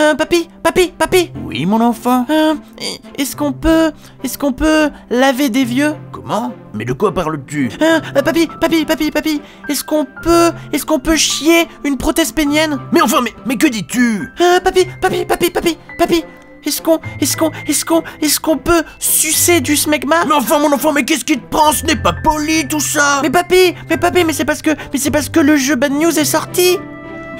euh, papy, papy, papy. Oui, mon enfant. Euh, est-ce qu'on peut, est-ce qu'on peut laver des vieux? Comment? Mais de quoi parles-tu? Euh, euh, Papy, papy, papy, papy. Est-ce qu'on peut, est-ce qu'on peut chier une prothèse pénienne? Mais enfin, mais, mais que dis-tu? Euh, Papy, papy, papy, papy, papy. Est-ce qu'on, est-ce qu'on, est-ce qu'on, est-ce qu'on peut sucer du smegma? Mais enfin, mon enfant, mais qu'est-ce qui te prend? Ce n'est pas poli, tout ça. Mais papy, mais papy, mais c'est parce que, mais c'est parce que le jeu Bad News est sorti.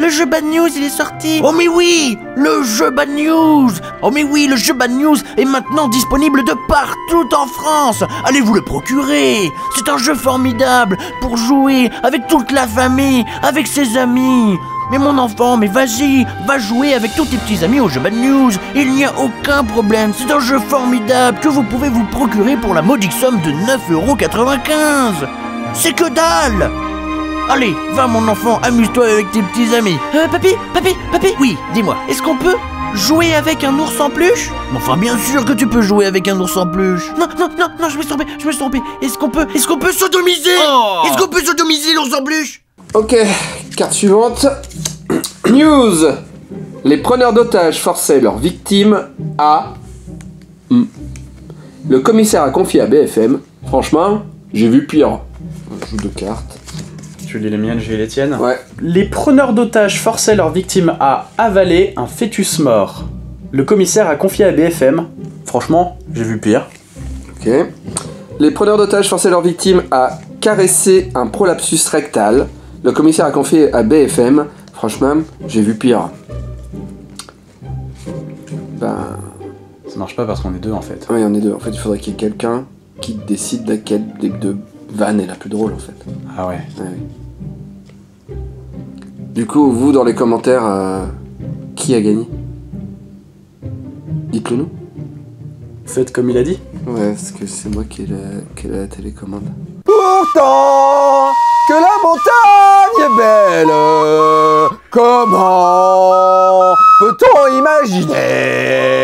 Le jeu Bad News, il est sorti. Oh mais oui Le jeu Bad News Oh mais oui, le jeu Bad News est maintenant disponible de partout en France Allez vous le procurer? C'est un jeu formidable pour jouer avec toute la famille, avec ses amis mais mon enfant, mais vas-y, va jouer avec tous tes petits amis au jeu Bad News. Il n'y a aucun problème. C'est un jeu formidable que vous pouvez vous procurer pour la modique somme de 9,95€. C'est que dalle Allez, va mon enfant, amuse-toi avec tes petits amis. Euh, papy, papy, papy. Oui, dis-moi. Est-ce qu'on peut jouer avec un ours en peluche? Enfin, bien sûr que tu peux jouer avec un ours en peluche. Non, non, non, non, je me suis trompé, je me suis trompé. Est-ce qu'on peut, est-ce qu'on peut sodomiser? Oh Est-ce qu'on peut sodomiser l'ours en peluche? Ok, carte suivante. News Les preneurs d'otages forçaient leurs victimes à. Le commissaire a confié à BFM. Franchement, j'ai vu pire. Je joue deux cartes. Tu lis les miennes, je lis les tiennes. Ouais. Les preneurs d'otages forçaient leurs victimes à avaler un fœtus mort. Le commissaire a confié à BFM. Franchement, j'ai vu pire. Ok. Les preneurs d'otages forçaient leurs victimes à caresser un prolapsus rectal. Le commissaire a confié à BFM. Franchement, j'ai vu pire. Ben. Ça marche pas parce qu'on est deux en fait. Y en a deux. En fait, il faudrait qu'il y ait quelqu'un qui décide laquelle des deux vannes est la plus drôle en fait. Ah ouais. Oui. Du coup, vous dans les commentaires, euh, qui a gagné? Dites-le nous. Faites comme il a dit. Ouais, parce que c'est moi qui ai la, qui ai la télécommande. Pourtant que la montagne est belle, comment peut-on imaginer?